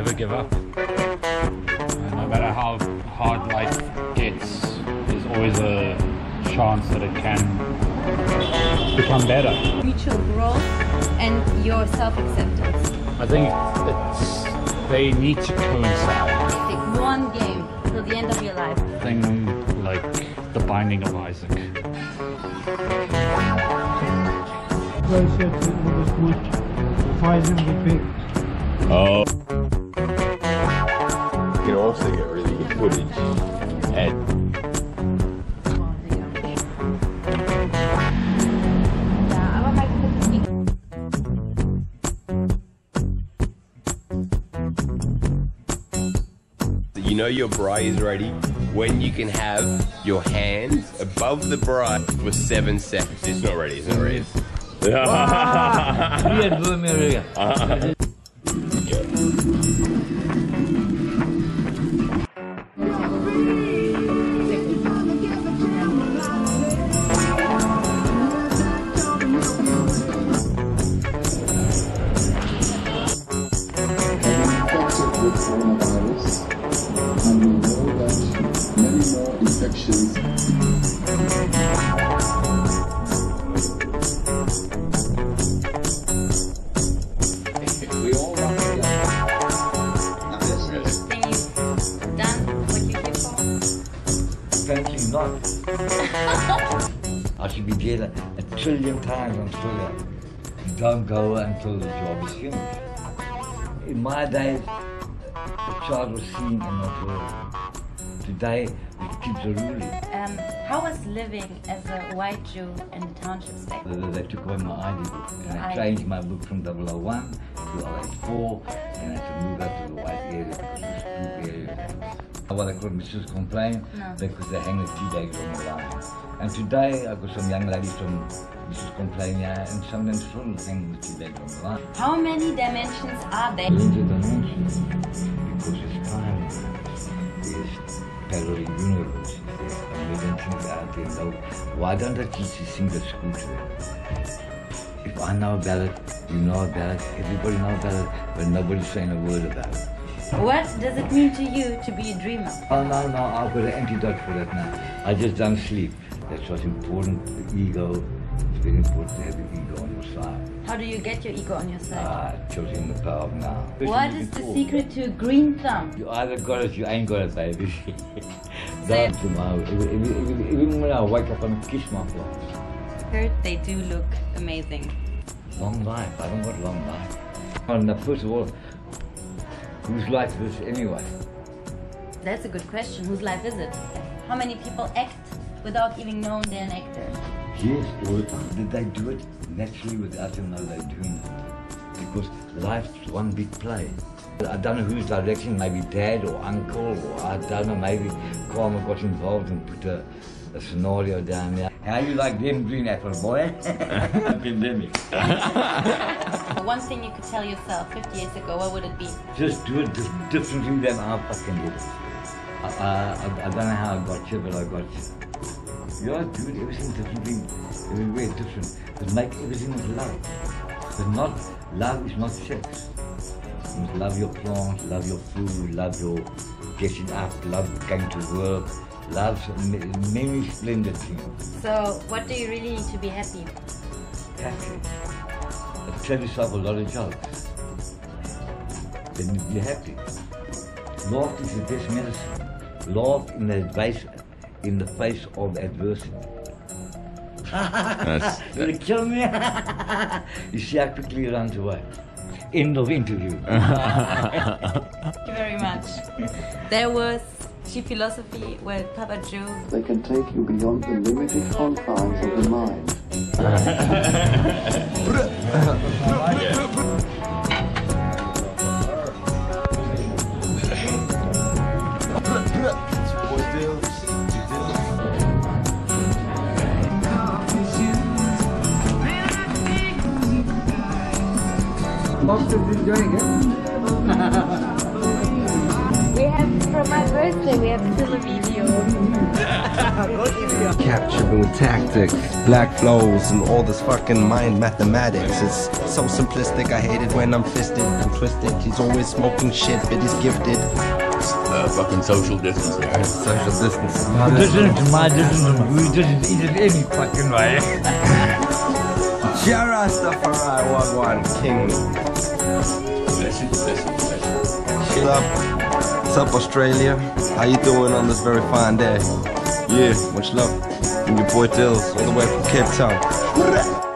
Yeah. Never give up. And no matter how hard life gets, there's always a chance that it can become better. Mutual growth and your self-acceptance. I think it's they need to coincide. Take one game till the end of your life. Thing like the Binding of Isaac. closer to August Wood, Faisal the Big. Oh. You get really good footage. And Ja, aber bei you know your braai is ready when you can have your hands above the braai for seven seconds. It's not ready, it's not ready. Hier, doe uh-huh. With coronavirus, and we know that many more infections for. Frankly not. I should be dead a, a trillion times on Twitter. Don't go until the job is finished. In my days, the child was seen and not heard. Today, the kids are ruling. Um, how was living as a white Jew in the townships back They, they took away my ID book and I changed my book from 001 to 084 and I had to move to the white area because it blue area. What I call Mrs. Complain No. because they hang the tea bags on the line. And today I've got some young ladies from Mrs. Complain here and some of them still hang the tea bags on the line. How many dimensions are there? Interdimensions because it's time is parallel universe. A million things out there. Why don't I teach these things at school to them? If I know about it, you know about it, everybody knows about it, but nobody's saying a word about it. What does it mean to you to be a dreamer? Oh no, no, I've got an antidote for that now. I just don't sleep. That's what's important. The ego. It's very important to have the ego on your side. How do you get your ego on your side? Ah, it shows you in the power of now. what is the secret to a green thumb? You either got it, you ain't got it, baby. Say Down tomorrow. Even, even, even when I wake up and kiss my flies. They do look amazing. Long life. I don't want long life. And uh, first of all, whose life is this anyway? That's a good question. Whose life is it? How many people act without even knowing they're an actor? Yes, or did they do it naturally without them know they're doing it? Because life's one big play. I don't know whose direction, maybe dad or uncle, or I don't know, maybe Karma got involved and put a, a scenario down there. How you like them green apple, boy? Pandemic. One thing you could tell yourself 50 years ago, what would it be? Just do it just differently than I fucking did it. I, I, I, I don't know how I got you, but I got you. Yeah, do it everything differently, everywhere different. But make everything with love. But not, love is not sex. You love your plants, love your food, love your getting up, love going to work, love ma- many splendid things. So, what do you really need to be happy? Happy. Tell yourself a lot of jokes. Then you'll be happy. Laugh is the best medicine. Laugh in the face, in the face of adversity. That's, You're gonna kill me. you see how quickly he runs away. End of interview. Thank you very much. There was she philosophy with Papa Joe. They can take you beyond the limited confines of the mind. Box enjoying it. We have, for my birthday, we have still a video. capturing tactics, black flows, and all this fucking mind mathematics. It's so simplistic, I hate it when I'm fisted and twisted. He's always smoking shit, but he's gifted. Uh, fucking social distancing. Social distance. Distance, my distance, we didn't eat it any fucking way. Ja Rastafari, Wagwan, King. Bless you, bless you, bless you. What's up? What's up, Australia? How you doing on this very fine day? Yeah, much love. From your boy Dills, all the way from Cape Town.